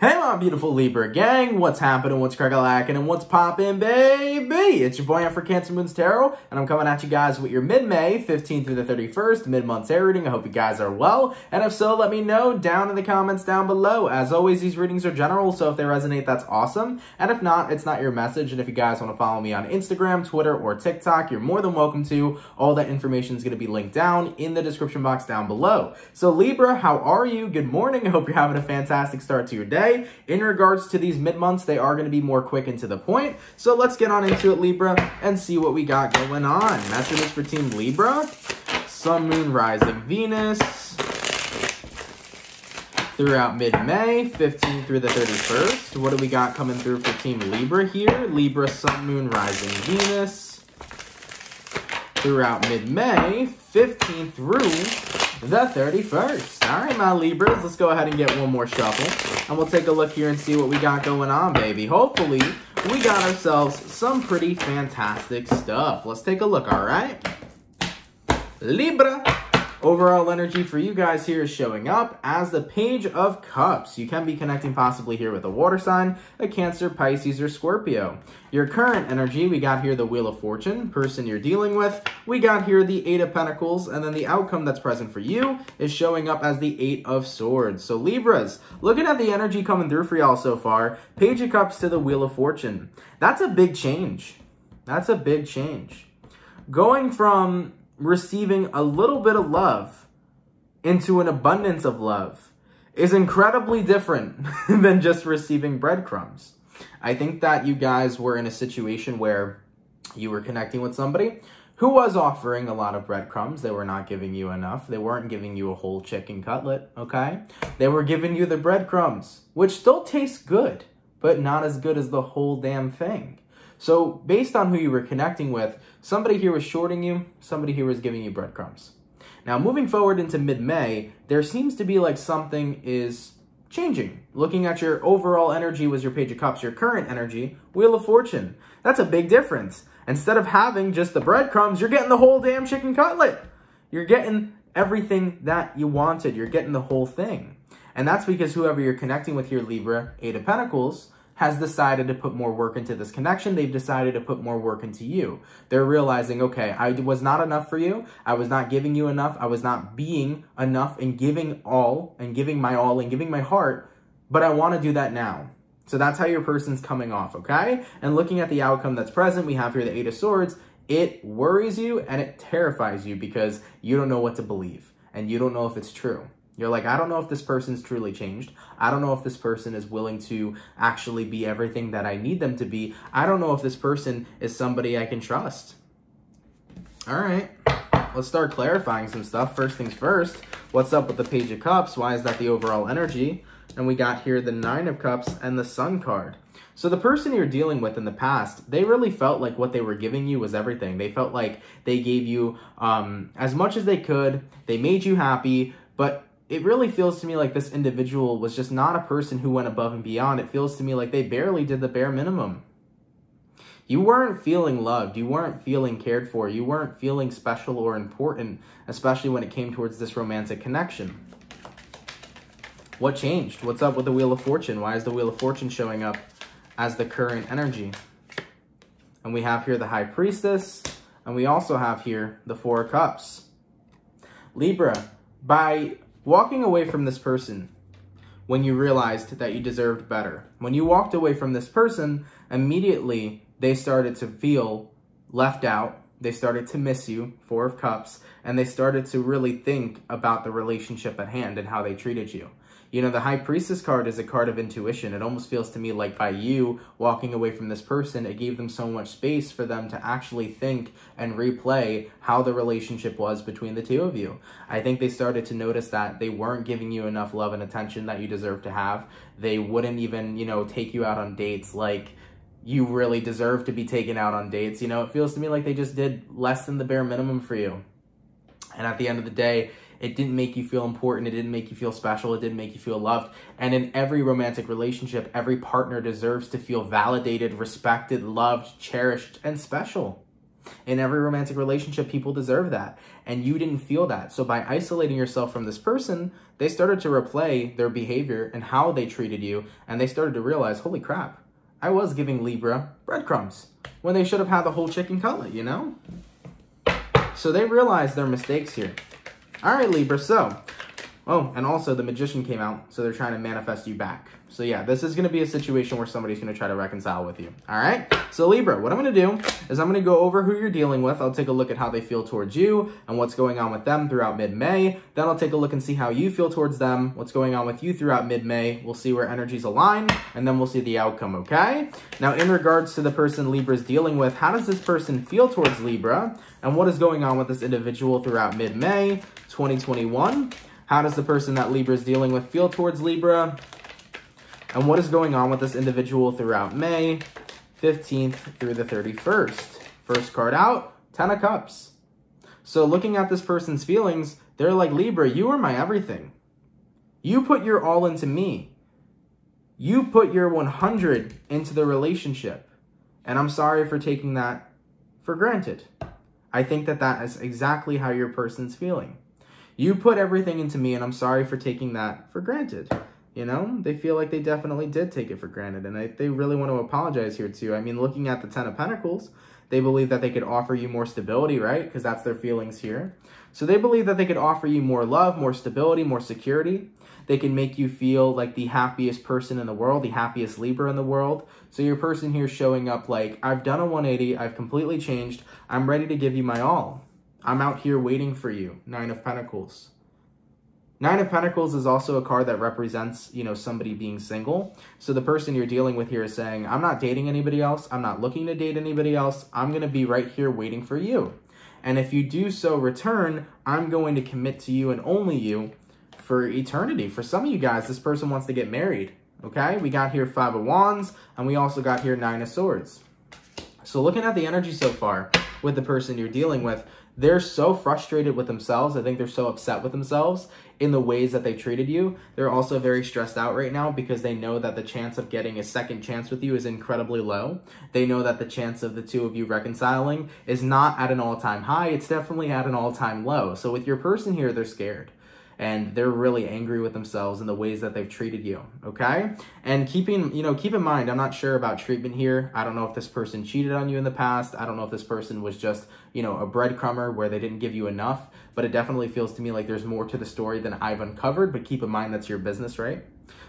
Hey my beautiful Libra gang, what's happening, what's crackalacking, and what's poppin', baby? It's your boy for Cancer Moons Tarot, and I'm coming at you guys with your mid-May, 15th through the 31st, mid-month tarot reading. I hope you guys are well, and if so, let me know down in the comments down below. As always, these readings are general, so if they resonate, that's awesome, and if not, it's not your message, and if you guys want to follow me on Instagram, Twitter, or TikTok, you're more than welcome to. All that information is going to be linked down in the description box down below. So Libra, how are you? Good morning. I hope you're having a fantastic start to your day. In regards to these mid-months, they are going to be more quick and to the point. So let's get on into it, Libra, and see what we got going on. Messages for Team Libra. Sun, Moon, Rising, Venus. Throughout mid-May, 15 through the 31st. What do we got coming through for Team Libra here? Libra, Sun, Moon, Rising, Venus. Throughout mid-May, 15 through the 31st. All right, my Libras, let's go ahead and get one more shuffle. And we'll take a look here and see what we got going on, baby. Hopefully, we got ourselves some pretty fantastic stuff. Let's take a look, all right? Libra. Overall energy for you guys here is showing up as the Page of Cups. You can be connecting possibly here with a water sign, a Cancer, Pisces, or Scorpio. Your current energy, we got here the Wheel of Fortune, person you're dealing with. We got here the Eight of Pentacles, and then the outcome that's present for you is showing up as the Eight of Swords. So Libras, looking at the energy coming through for y'all so far, Page of Cups to the Wheel of Fortune. That's a big change. That's a big change. Going from receiving a little bit of love into an abundance of love is incredibly different than just receiving breadcrumbs. I think that you guys were in a situation where you were connecting with somebody who was offering a lot of breadcrumbs. They were not giving you enough. They weren't giving you a whole chicken cutlet, okay? They were giving you the breadcrumbs, which still tastes good, but not as good as the whole damn thing. So based on who you were connecting with, somebody here was shorting you, somebody here was giving you breadcrumbs. Now moving forward into mid-May, there seems to be like something is changing. Looking at your overall energy was your Page of Cups, your current energy, Wheel of Fortune. That's a big difference. Instead of having just the breadcrumbs, you're getting the whole damn chicken cutlet. You're getting everything that you wanted. You're getting the whole thing. And that's because whoever you're connecting with here, Libra, Eight of Pentacles, has decided to put more work into this connection. They've decided to put more work into you. They're realizing, okay, I was not enough for you. I was not giving you enough. I was not being enough and giving all and giving my all and giving my heart, but I want to do that now. So that's how your person's coming off, okay? And looking at the outcome that's present, we have here the Eight of Swords. It worries you and it terrifies you because you don't know what to believe and you don't know if it's true. You're like, I don't know if this person's truly changed. I don't know if this person is willing to actually be everything that I need them to be. I don't know if this person is somebody I can trust. All right, let's start clarifying some stuff. First things first, what's up with the Page of Cups? Why is that the overall energy? And we got here the Nine of Cups and the Sun card. So the person you're dealing with in the past, they really felt like what they were giving you was everything. They felt like they gave you um, as much as they could. They made you happy, but it really feels to me like this individual was just not a person who went above and beyond. It feels to me like they barely did the bare minimum. You weren't feeling loved. You weren't feeling cared for. You weren't feeling special or important, especially when it came towards this romantic connection. What changed? What's up with the Wheel of Fortune? Why is the Wheel of Fortune showing up as the current energy? And we have here the High Priestess, and we also have here the Four Cups. Libra, by Walking away from this person when you realized that you deserved better. When you walked away from this person, immediately they started to feel left out. They started to miss you, Four of Cups, and they started to really think about the relationship at hand and how they treated you. You know, the High Priestess card is a card of intuition. It almost feels to me like by you walking away from this person, it gave them so much space for them to actually think and replay how the relationship was between the two of you. I think they started to notice that they weren't giving you enough love and attention that you deserve to have. They wouldn't even, you know, take you out on dates like you really deserve to be taken out on dates. You know, it feels to me like they just did less than the bare minimum for you. And at the end of the day, it didn't make you feel important. It didn't make you feel special. It didn't make you feel loved. And in every romantic relationship, every partner deserves to feel validated, respected, loved, cherished, and special. In every romantic relationship, people deserve that. And you didn't feel that. So by isolating yourself from this person, they started to replay their behavior and how they treated you. And they started to realize, holy crap, I was giving Libra breadcrumbs when they should have had the whole chicken cutlet, you know? So they realized their mistakes here. All right, Libra, so Oh, and also the magician came out, so they're trying to manifest you back. So yeah, this is going to be a situation where somebody's going to try to reconcile with you. All right? So Libra, what I'm going to do is I'm to go over who you're dealing with. I'll take a look at how they feel towards you and what's going on with them throughout mid-May. Then I'll take a look and see how you feel towards them, what's going on with you throughout mid-May. We'll see where energies align, and then we'll see the outcome, okay? Now, in regards to the person Libra's dealing with, how does this person feel towards Libra? And what is going on with this individual throughout mid-May 2021? How does the person that Libra is dealing with feel towards Libra? And what is going on with this individual throughout May 15th through the 31st? First card out, Ten of Cups. So looking at this person's feelings, they're like, Libra, you are my everything. You put your all into me. You put your 100 into the relationship. And I'm sorry for taking that for granted. I think that that is exactly how your person's feeling. You put everything into me, and I'm sorry for taking that for granted. You know, they feel like they definitely did take it for granted, and I, they really want to apologize here too. I mean, looking at the Ten of Pentacles, they believe that they could offer you more stability, right? Because that's their feelings here. So they believe that they could offer you more love, more stability, more security. They can make you feel like the happiest person in the world, the happiest Libra in the world. So your person here showing up like, I've done a 180, I've completely changed, I'm ready to give you my all. I'm out here waiting for you. Nine of Pentacles. Nine of Pentacles is also a card that represents, you know, somebody being single. So the person you're dealing with here is saying, I'm not dating anybody else. I'm not looking to date anybody else. I'm going to be right here waiting for you. And if you do so return, I'm going to commit to you and only you for eternity. For some of you guys, this person wants to get married. Okay, we got here Five of Wands, and we also got here Nine of Swords. So looking at the energy so far with the person you're dealing with, they're so frustrated with themselves. I think they're so upset with themselves in the ways that they treated you. They're also very stressed out right now because they know that the chance of getting a second chance with you is incredibly low. They know that the chance of the two of you reconciling is not at an all-time high. It's definitely at an all-time low. So with your person here, they're scared and they're really angry with themselves and the ways that they've treated you, okay? And keeping, you know, keep in mind, I'm not sure about treatment here. I don't know if this person cheated on you in the past. I don't know if this person was just, you know, a breadcrumber where they didn't give you enough, but it definitely feels to me like there's more to the story than I've uncovered, but keep in mind that's your business, right?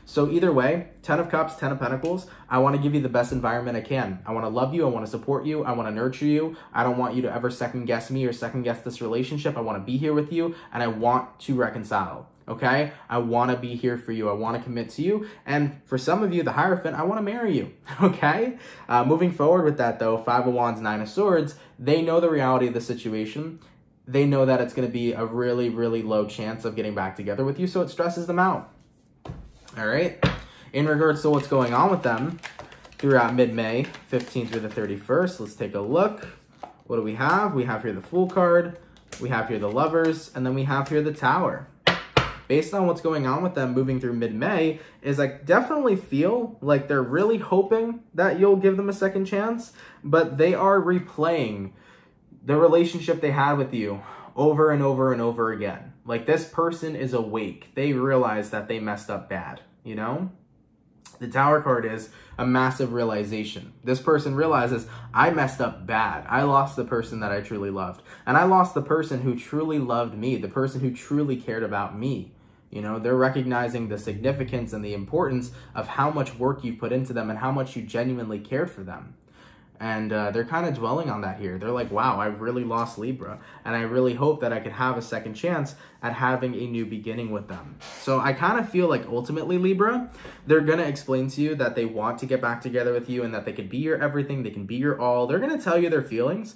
So either way, 10 of cups, 10 of pentacles, I want to give you the best environment I can. I want to love you. I want to support you. I want to nurture you. I don't want you to ever second guess me or second guess this relationship. I want to be here with you and I want to reconcile. Okay? I want to be here for you. I want to commit to you. And for some of you, the Hierophant, I want to marry you. Okay? Uh, moving forward with that though, Five of Wands, Nine of Swords, they know the reality of the situation they know that it's going to be a really, really low chance of getting back together with you, so it stresses them out. All right. In regards to what's going on with them throughout mid-May, 15th through the 31st, let's take a look. What do we have? We have here the Fool card, we have here the Lovers, and then we have here the Tower. Based on what's going on with them moving through mid-May, is I definitely feel like they're really hoping that you'll give them a second chance, but they are replaying the relationship they had with you over and over and over again. Like this person is awake. They realize that they messed up bad, you know? The tower card is a massive realization. This person realizes, I messed up bad. I lost the person that I truly loved. And I lost the person who truly loved me, the person who truly cared about me. You know, they're recognizing the significance and the importance of how much work you put into them and how much you genuinely cared for them. And uh, they're kind of dwelling on that here. They're like, wow, I really lost Libra. And I really hope that I could have a second chance at having a new beginning with them. So I kind of feel like ultimately, Libra, they're going to explain to you that they want to get back together with you and that they can be your everything. They can be your all. They're going to tell you their feelings.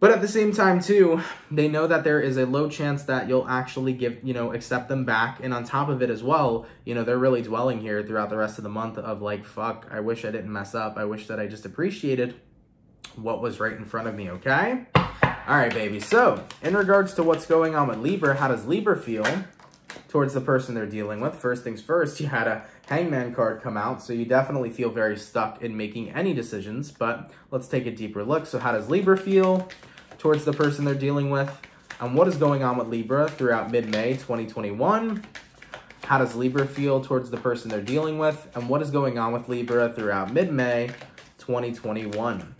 But at the same time, too, they know that there is a low chance that you'll actually give, you know, accept them back. And on top of it as well, you know, they're really dwelling here throughout the rest of the month of like, fuck, I wish I didn't mess up. I wish that I just appreciated what was right in front of me, okay? All right, baby. So, in regards to what's going on with Libra, how does Libra feel towards the person they're dealing with? First things first, you had a Hangman card come out, so you definitely feel very stuck in making any decisions, but let's take a deeper look. So how does Libra feel towards the person they're dealing with? And what is going on with Libra throughout mid-May 2021? How does Libra feel towards the person they're dealing with? And what is going on with Libra throughout mid-May 2021?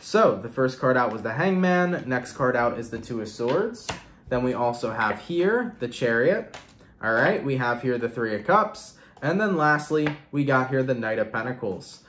So the first card out was the Hangman. Next card out is the Two of Swords. Then we also have here the Chariot. All right, we have here the Three of Cups. And then lastly, we got here the Knight of Pentacles.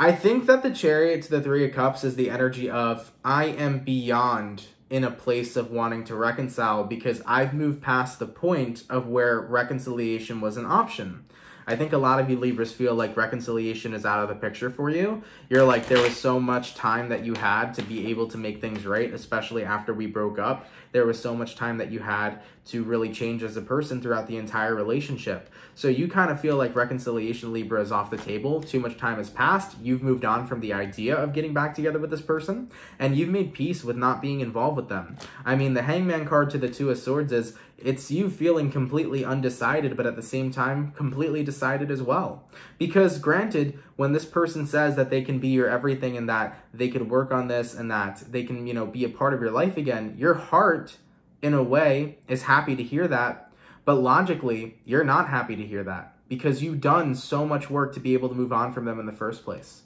I think that the Chariot to the Three of Cups is the energy of I am beyond in a place of wanting to reconcile because I've moved past the point of where reconciliation was an option. I think a lot of you Libras feel like reconciliation is out of the picture for you. You're like, there was so much time that you had to be able to make things right, especially after we broke up. There was so much time that you had to really change as a person throughout the entire relationship. So you kind of feel like reconciliation Libra is off the table. Too much time has passed. You've moved on from the idea of getting back together with this person and you've made peace with not being involved with them. I mean, the hangman card to the two of swords is it's you feeling completely undecided, but at the same time, completely decided as well. Because granted, when this person says that they can be your everything and that they could work on this and that they can, you know, be a part of your life again, your heart, in a way, is happy to hear that but logically, you're not happy to hear that because you've done so much work to be able to move on from them in the first place.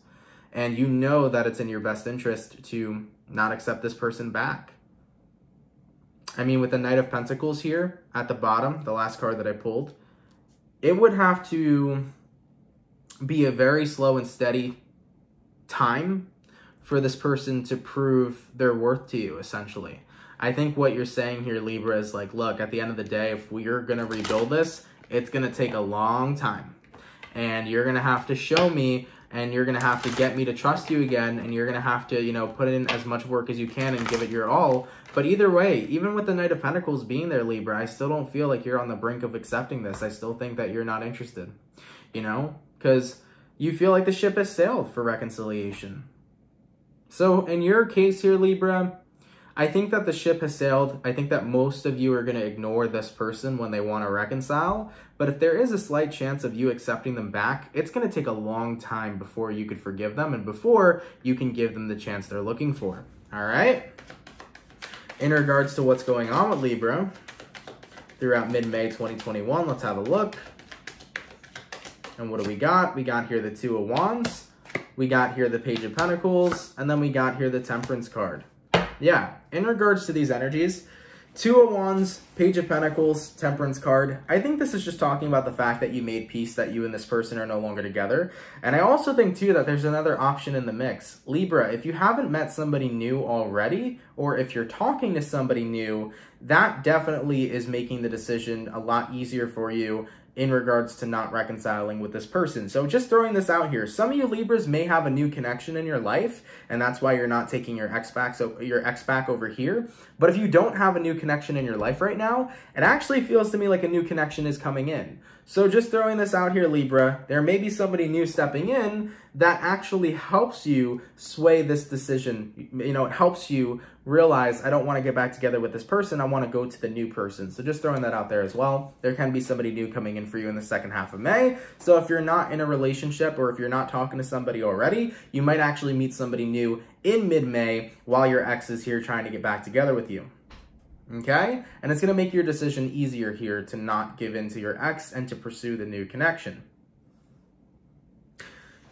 And you know that it's in your best interest to not accept this person back. I mean, with the Knight of Pentacles here at the bottom, the last card that I pulled, it would have to be a very slow and steady time for this person to prove their worth to you, essentially. I think what you're saying here, Libra, is like, look, at the end of the day, if we're going to rebuild this, it's going to take a long time. And you're going to have to show me and you're going to have to get me to trust you again and you're going to have to, you know, put in as much work as you can and give it your all. But either way, even with the Knight of Pentacles being there, Libra, I still don't feel like you're on the brink of accepting this. I still think that you're not interested, you know, because you feel like the ship has sailed for reconciliation. So in your case here, Libra, I think that the ship has sailed. I think that most of you are going to ignore this person when they want to reconcile. But if there is a slight chance of you accepting them back, it's going to take a long time before you could forgive them and before you can give them the chance they're looking for. All right? In regards to what's going on with Libra throughout mid-May 2021, let's have a look. And what do we got? We got here the Two of Wands. We got here the Page of Pentacles. And then we got here the Temperance card yeah, in regards to these energies, Two of Wands, Page of Pentacles, Temperance card. I think this is just talking about the fact that you made peace that you and this person are no longer together. And I also think, too, that there's another option in the mix. Libra, if you haven't met somebody new already, or if you're talking to somebody new, that definitely is making the decision a lot easier for you in regards to not reconciling with this person. So just throwing this out here, some of you Libras may have a new connection in your life, and that's why you're not taking your ex back, so your ex back over here. But if you don't have a new connection in your life right now, it actually feels to me like a new connection is coming in. So just throwing this out here, Libra, there may be somebody new stepping in that actually helps you sway this decision. You know, it helps you realize, I don't want to get back together with this person. I want to go to the new person. So just throwing that out there as well. There can be somebody new coming in for you in the second half of May. So if you're not in a relationship or if you're not talking to somebody already, you might actually meet somebody new in mid-May while your ex is here trying to get back together with you okay? And it's going to make your decision easier here to not give in to your ex and to pursue the new connection.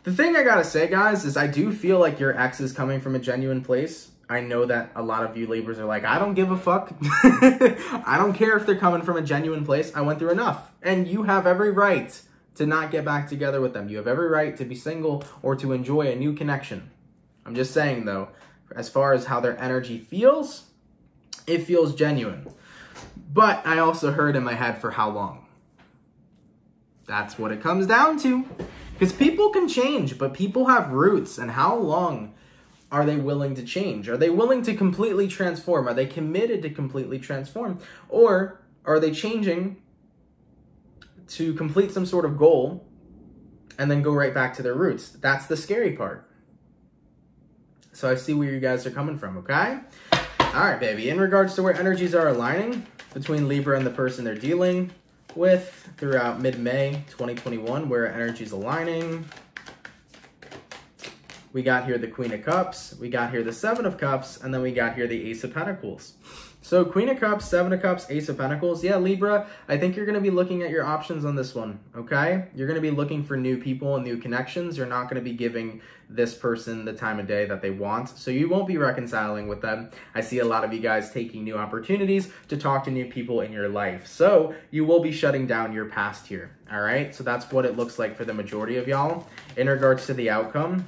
The thing I gotta say, guys, is I do feel like your ex is coming from a genuine place. I know that a lot of you Libras are like, I don't give a fuck. I don't care if they're coming from a genuine place. I went through enough. And you have every right to not get back together with them. You have every right to be single or to enjoy a new connection. I'm just saying, though, as far as how their energy feels, it feels genuine. But I also heard in my head for how long. That's what it comes down to. Because people can change, but people have roots. And how long are they willing to change? Are they willing to completely transform? Are they committed to completely transform? Or are they changing to complete some sort of goal and then go right back to their roots? That's the scary part. So I see where you guys are coming from, okay? All right, baby. In regards to where energies are aligning between Libra and the person they're dealing with throughout mid-May 2021 where energy's aligning. We got here the Queen of Cups, we got here the Seven of Cups, and then we got here the Ace of Pentacles. So Queen of Cups, Seven of Cups, Ace of Pentacles. Yeah, Libra, I think you're going to be looking at your options on this one, okay? You're going to be looking for new people and new connections. You're not going to be giving this person the time of day that they want. So you won't be reconciling with them. I see a lot of you guys taking new opportunities to talk to new people in your life. So you will be shutting down your past here, all right? So that's what it looks like for the majority of y'all. In regards to the outcome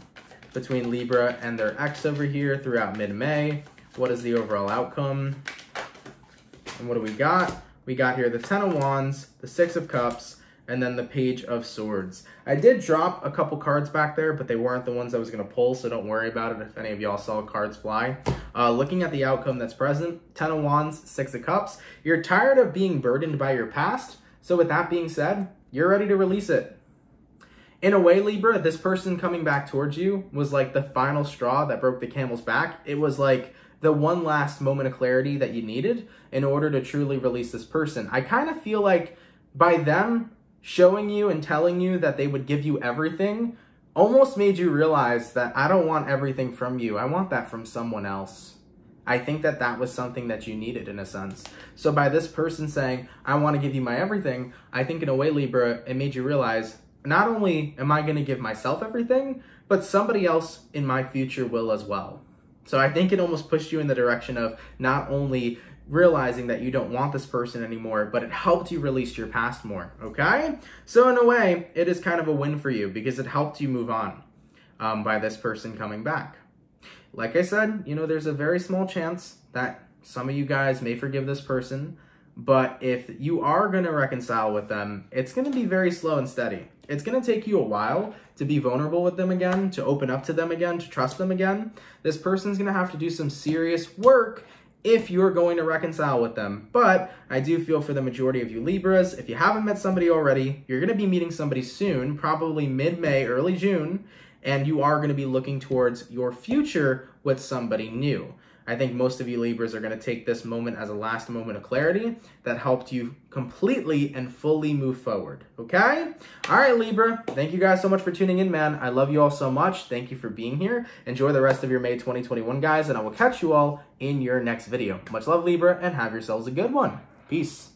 between Libra and their ex over here throughout mid-May, what is the overall outcome? And what do we got? We got here the Ten of Wands, the Six of Cups, and then the Page of Swords. I did drop a couple cards back there, but they weren't the ones I was going to pull, so don't worry about it if any of y'all saw cards fly. Uh, looking at the outcome that's present, Ten of Wands, Six of Cups. You're tired of being burdened by your past, so with that being said, you're ready to release it. In a way, Libra, this person coming back towards you was like the final straw that broke the camel's back. It was like the one last moment of clarity that you needed in order to truly release this person. I kind of feel like by them showing you and telling you that they would give you everything almost made you realize that I don't want everything from you. I want that from someone else. I think that that was something that you needed in a sense. So by this person saying, I want to give you my everything, I think in a way, Libra, it made you realize not only am I going to give myself everything, but somebody else in my future will as well. So I think it almost pushed you in the direction of not only realizing that you don't want this person anymore, but it helped you release your past more, okay? So in a way, it is kind of a win for you because it helped you move on um, by this person coming back. Like I said, you know, there's a very small chance that some of you guys may forgive this person, but if you are going to reconcile with them, it's going to be very slow and steady. It's going to take you a while to be vulnerable with them again, to open up to them again, to trust them again. This person's going to have to do some serious work if you're going to reconcile with them. But I do feel for the majority of you Libras, if you haven't met somebody already, you're going to be meeting somebody soon, probably mid-May, early June, and you are going to be looking towards your future with somebody new. I think most of you Libras are going to take this moment as a last moment of clarity that helped you completely and fully move forward. Okay? All right, Libra. Thank you guys so much for tuning in, man. I love you all so much. Thank you for being here. Enjoy the rest of your May 2021, guys, and I will catch you all in your next video. Much love, Libra, and have yourselves a good one. Peace.